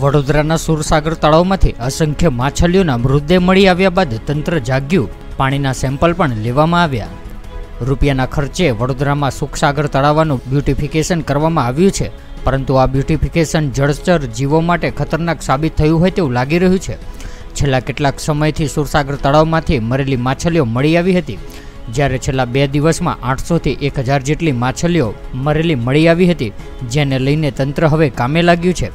વડોદરાના સુરસાગર તળાવમાંથી અસંખ્ય માછલીઓના મૃતદેહ મળી આવ્યા બાદ તંત્ર જાગ્યું. પાણીના સેમ્પલ પણ લેવામાં આવ્યા. રૂપિયાના ખર્ચે વડોદરામાં સુખસાગર તળાવનું બ્યુટિફિકેશન કરવામાં આવ્યું છે, પરંતુ આ બ્યુટિફિકેશન જળચર જીવો માટે ખતરનાક સાબિત થયું હોય તેવું લાગી રહ્યું છે. છેલ્લા કેટલાક સમયથી સુરસાગર તળાવમાંથી મરેલી માછલીઓ મળી આવી હતી. જ્યારે છેલ્લા બે દિવસમાં આઠસોથી એક હજાર જેટલી માછલીઓ મરેલી મળી આવી હતી, જેને લઈને તંત્ર હવે કામે લાગ્યું છે.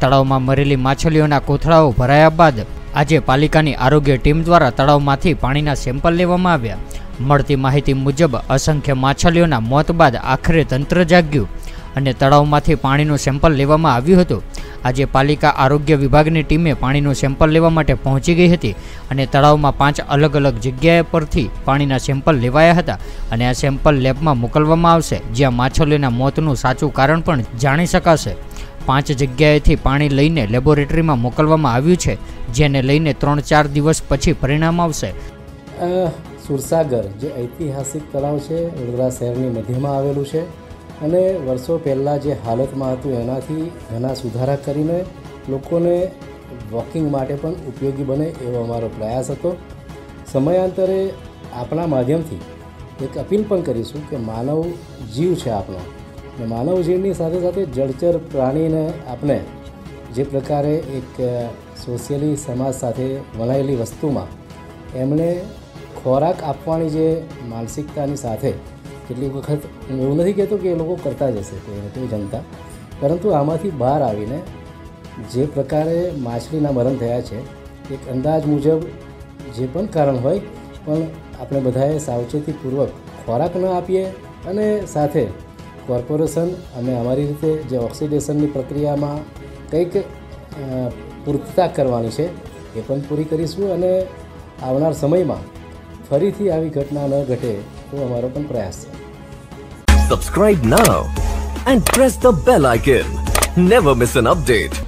તળાવમાં મરેલી માછલીઓના કોથળાઓ ભરાયા બાદ આજે પાલિકાની આરોગ્ય ટીમ દ્વારા તળાવમાંથી પાણીના સેમ્પલ લેવામાં આવ્યા. મળતી માહિતી મુજબ અસંખ્ય માછલીઓના મોત બાદ આખરે તંત્ર જાગ્યું અને તળાવમાંથી પાણીનું સેમ્પલ લેવામાં આવ્યું હતું. આજે પાલિકા આરોગ્ય વિભાગની ટીમે પાણીનું સેમ્પલ લેવા માટે પહોંચી ગઈ હતી અને તળાવમાં પાંચ અલગ અલગ જગ્યાએ પરથી પાણીના સેમ્પલ લેવાયા હતા અને આ સેમ્પલ લેબમાં મોકલવામાં આવશે, જ્યાં માછલીના મોતનું સાચું કારણ પણ જાણી શકાશે. પાંચ જગ્યાએથી પાણી લઈને લેબોરેટરીમાં મોકલવામાં આવ્યું છે, જેને લઈને ત્રણ ચાર દિવસ પછી પરિણામ આવશે. સુરસાગર, જે ઐતિહાસિક તળાવ છે, વડોદરા શહેરની મધ્યમાં આવેલું છે અને વર્ષો પહેલાં જે હાલતમાં હતું એનાથી ઘણા સુધારા કરીને લોકોને વોકિંગ માટે પણ ઉપયોગી બને એવો અમારો પ્રયાસ હતો. સમયાંતરે આપણા માધ્યમથી એક અપીલ પણ કરીશું કે માનવ જીવ છે આપણો. અને માનવ સાથે સાથે જળચર પ્રાણીને આપણે જે પ્રકારે એક સોશિયલી સમાજ સાથે વણાયેલી વસ્તુમાં એમણે ખોરાક આપવાની જે માનસિકતાની સાથે કેટલીક વખત હું એવું નથી કહેતો કે એ લોકો કરતા જ હશે, કોઈ જનતા પરંતુ આમાંથી બહાર આવીને જે પ્રકારે માછલીના મરણ થયા છે, એક અંદાજ મુજબ જે પણ કારણ હોય, પણ આપણે બધાએ સાવચેતીપૂર્વક ખોરાક ન આપીએ અને સાથે કોર્પોરેશન અને અમારી રીતે જે ઓક્સિડેશનની પ્રક્રિયામાં કંઈક પૂર્તતા કરવાની છે, એ પણ પૂરી કરીશું અને આવનાર સમયમાં ફરીથી આવી ઘટના ન ઘટે તો અમારો પણ પ્રયાસ છે subscribe now and press the bell icon never miss an update.